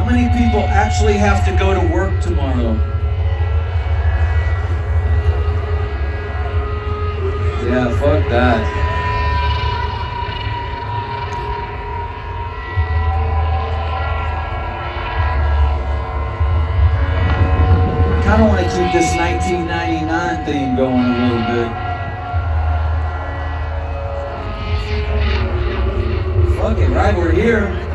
How many people actually have to go to work tomorrow? Yeah, fuck that. kind of want to keep this 1999 thing going a little bit. Fuck it, right? We're here.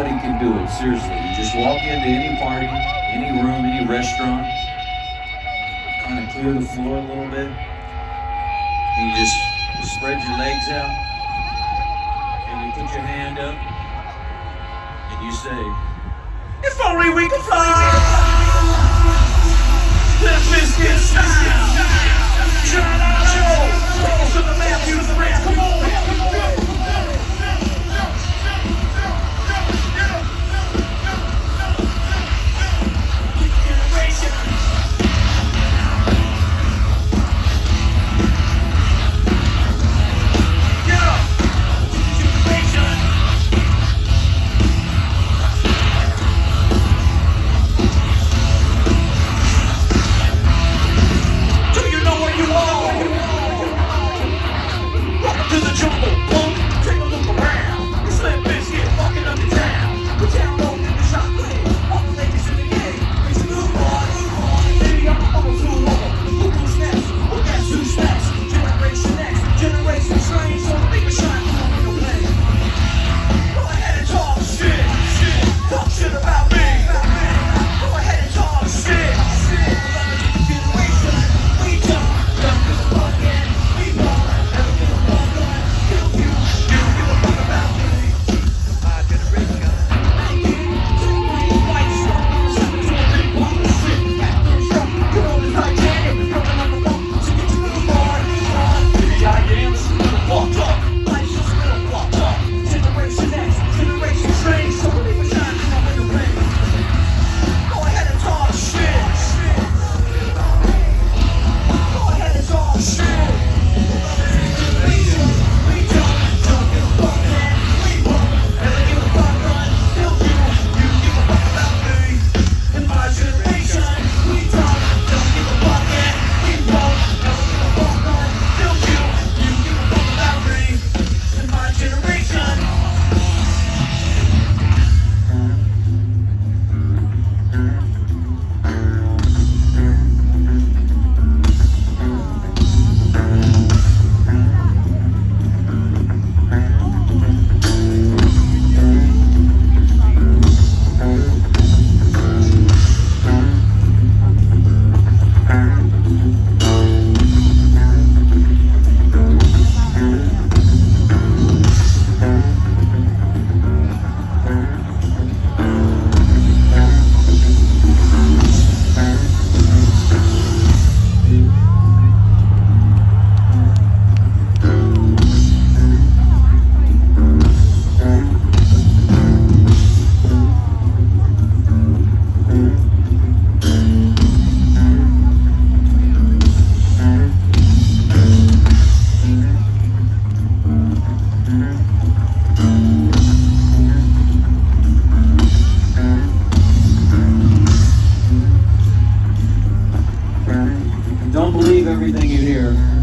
Anybody can do it. Seriously. You just walk into any party, any room, any restaurant, kind of clear the floor a little bit, and you just spread your legs out and you put your hand up and you say, If only we could fly! Limp Bizkit style! Shout out Joe! Who everything you blame?